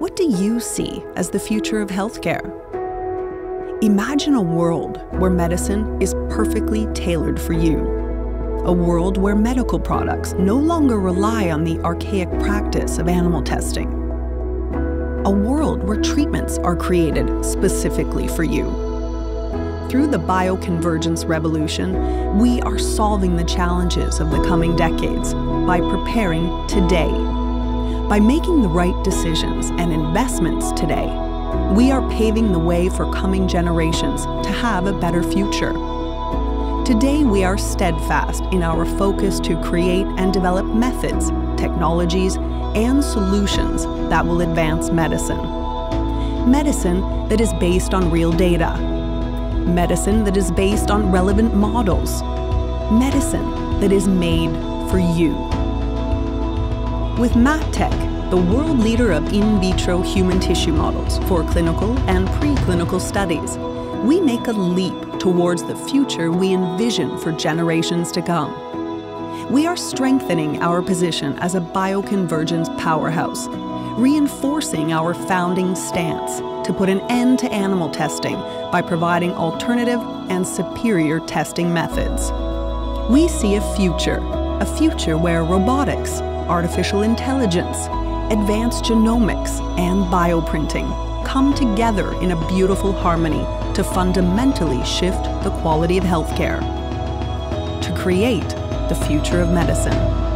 What do you see as the future of healthcare? Imagine a world where medicine is perfectly tailored for you. A world where medical products no longer rely on the archaic practice of animal testing. A world where treatments are created specifically for you. Through the bioconvergence revolution, we are solving the challenges of the coming decades by preparing today. By making the right decisions and investments today, we are paving the way for coming generations to have a better future. Today, we are steadfast in our focus to create and develop methods, technologies, and solutions that will advance medicine. Medicine that is based on real data. Medicine that is based on relevant models. Medicine that is made for you. With MatTek, the world leader of in vitro human tissue models for clinical and preclinical studies. We make a leap towards the future we envision for generations to come. We are strengthening our position as a bioconvergence powerhouse, reinforcing our founding stance to put an end to animal testing by providing alternative and superior testing methods. We see a future, a future where robotics, artificial intelligence, advanced genomics, and bioprinting come together in a beautiful harmony to fundamentally shift the quality of healthcare. To create the future of medicine.